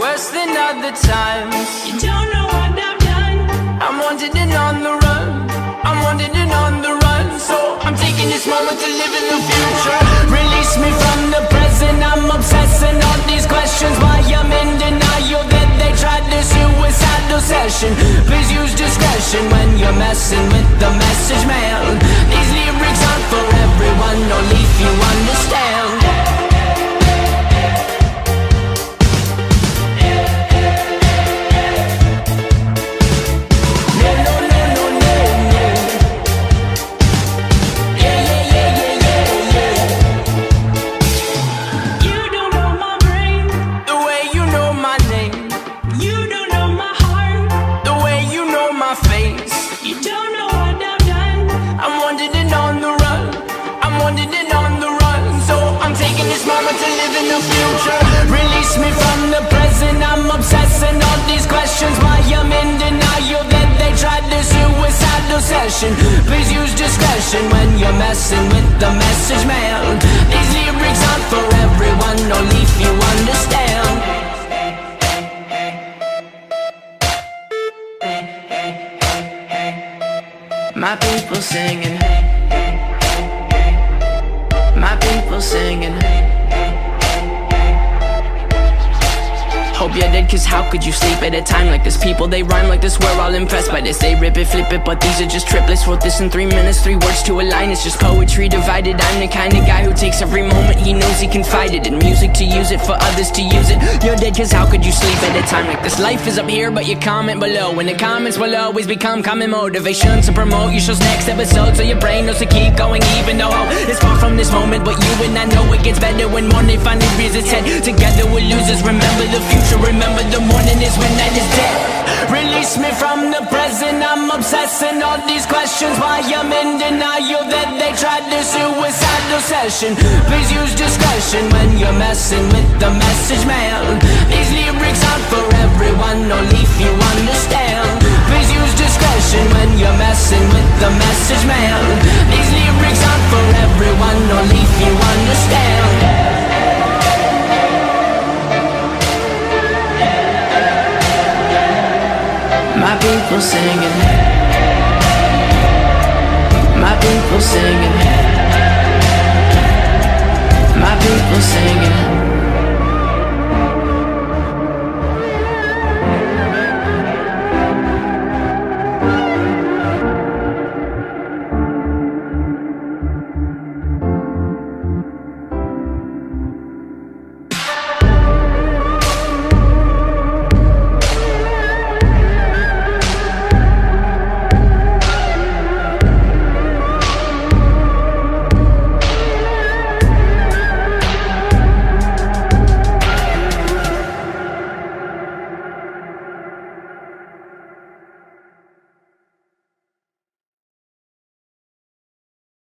the times. You don't know what I've done. I'm wanted and on the run. I'm wanted and on the run. So I'm taking this moment to live in the future. Release me from the present. I'm obsessing on these questions. Why I'm in denial that they tried this suicidal session. Please use discretion when you're messing with the message mail this moment to live in the future. Release me from the present. I'm obsessing on these questions. Why I'm in denial that they tried this suicidal session. Please use discretion when you're messing with the message mail. These lyrics aren't for everyone, only if you understand. My people singing. People singing. Hope you're dead, cause how could you sleep at a time like this? People, they rhyme like this, we're all impressed by this. They rip it, flip it, but these are just triplets. Wrote this in three minutes, three words to a line. It's just poetry divided. I'm the kind of guy who takes every moment he knows he can fight it. In music to use it, for others to use it. You're dead, cause how could you sleep at a time like this? Life is up here, but you comment below. And the comments will always become common motivation to promote your show's next episode. So your brain knows to keep going, even though it's far from this moment. But you and I know it gets better when morning finally rears its head. Together we're losers, remember the future. Remember the morning is when night is dead. Release me from the present. I'm obsessing on these questions. Why I'm in denial that they tried this suicidal session. Please use discretion when you're messing with the message man These lyrics aren't My people singing. My people singing. My people singing.